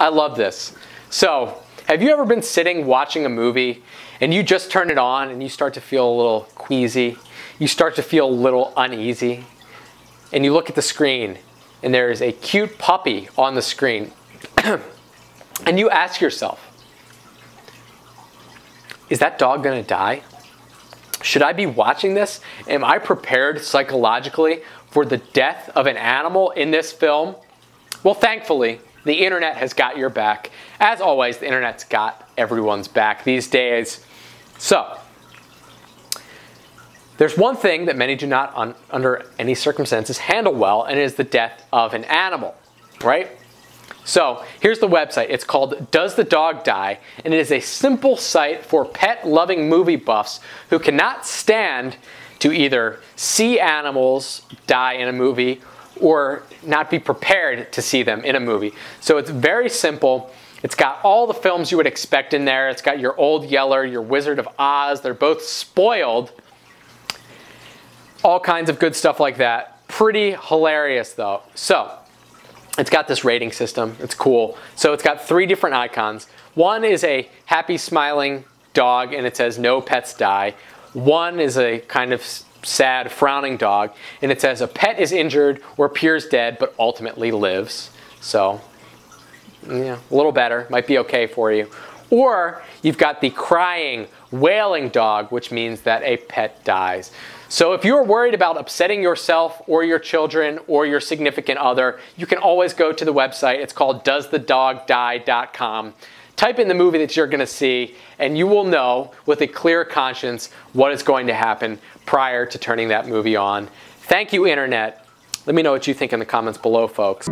I love this. So, have you ever been sitting watching a movie and you just turn it on and you start to feel a little queasy? You start to feel a little uneasy? And you look at the screen and there is a cute puppy on the screen. and you ask yourself, is that dog gonna die? Should I be watching this? Am I prepared psychologically for the death of an animal in this film? Well, thankfully, the internet has got your back. As always, the internet's got everyone's back these days. So, there's one thing that many do not, un under any circumstances, handle well, and it is the death of an animal, right? So here's the website. It's called Does the Dog Die? And it is a simple site for pet-loving movie buffs who cannot stand to either see animals die in a movie or not be prepared to see them in a movie. So it's very simple. It's got all the films you would expect in there. It's got your Old Yeller, your Wizard of Oz. They're both spoiled. All kinds of good stuff like that. Pretty hilarious though. So it's got this rating system. It's cool. So it's got three different icons. One is a happy smiling dog and it says no pets die. One is a kind of sad, frowning dog, and it says a pet is injured or appears dead but ultimately lives. So, yeah, a little better, might be okay for you. Or you've got the crying, wailing dog, which means that a pet dies. So if you're worried about upsetting yourself or your children or your significant other, you can always go to the website. It's called doesthedogdie.com. Type in the movie that you're going to see, and you will know with a clear conscience what is going to happen prior to turning that movie on. Thank you, Internet. Let me know what you think in the comments below, folks.